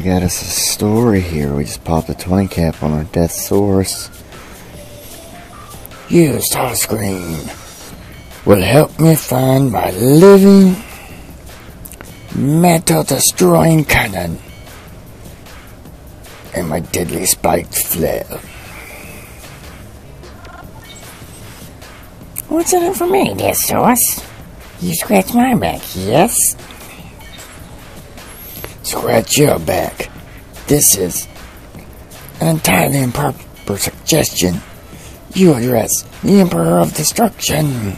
got us a story here. We just popped a 20 cap on our Deathsaurus. Use title screen will help me find my living metal destroying cannon and my deadly spiked flare. What's in it for me, Deathsaurus? You scratch my back, yes? Scratch your back. This is an entirely improper suggestion. You address the Emperor of Destruction.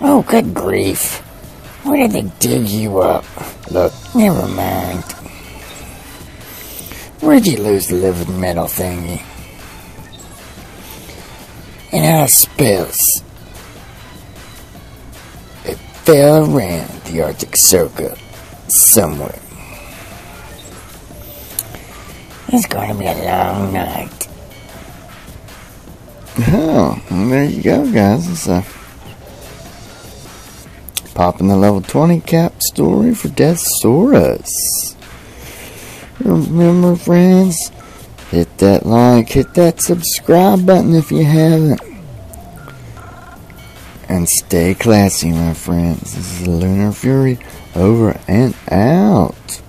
Oh, good grief. Where did they dig you up? Look, Never mind. where'd you lose the living metal thingy? And how spells? Fell around the Arctic Circle somewhere. It's going to be a long night. Oh, well, there you go, guys. It's a popping the level 20 cap story for Deathsaurus. Remember, friends, hit that like, hit that subscribe button if you haven't. And stay classy, my friends. This is Lunar Fury over and out.